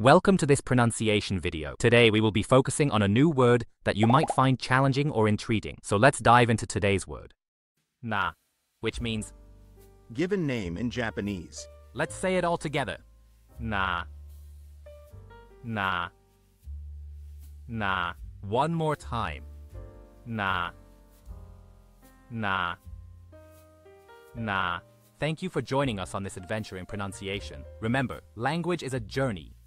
Welcome to this pronunciation video. Today we will be focusing on a new word that you might find challenging or intriguing. So let's dive into today's word. Na, which means Given name in Japanese. let's say it all together. Na. Na. Na. One more time. Na. Na. Na. Thank you for joining us on this adventure in pronunciation. Remember, language is a journey,